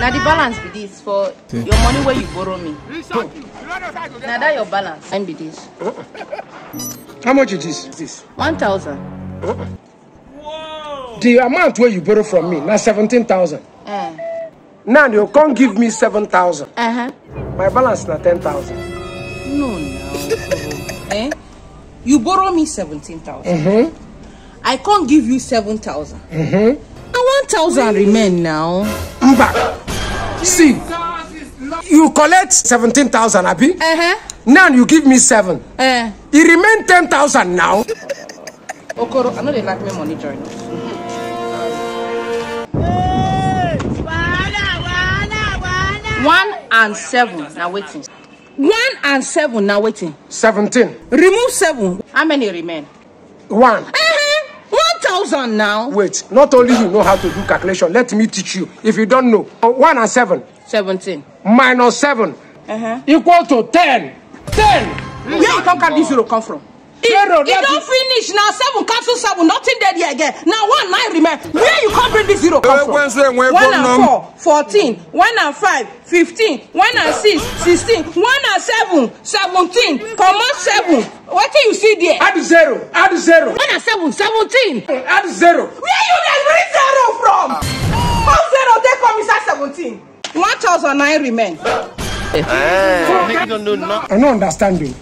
na the balance be this for your money where you borrow me. Na that your balance na be this? How much it is this? One thousand. The amount where you borrow from me now seventeen thousand. Eh. Now you come give me seven thousand. Uh-huh. my balance now ten thousand. No now eh? You borrow me seventeen thousand. Mm-hmm. i can't give you seven thousand. Mm-hmm. na one thousand remain now. Mba see you collect seventeen thousand abi uh-huh. now you give me seven eh e remain ten thousand now okoro i know they like me money join us. one and seven now waiting. one and seven now waiting. seventeen remove seven how many remain. one Uh-huh. Thousand now. wait not only you know how to do calculation let me teach you if you don't know one and seven seventeen. minus seven Uh-huh. equal to ten ten where you come carry this zero come from. Zero, e that don is- finish. Na seven cancel seven nothing dey there again. Na one nine remain. Where you come bring this zero come from. Ekwensu enwe one and four fourteen. One and five fifteen. One and six sixteen. One and seven seventeen. Comot seven. Wetin you see there. add zero add zero. One and seven seventeen. add zero. Where you dey bring zero from. how zero take come inside seventeen. one thousand nine remain. i no understand you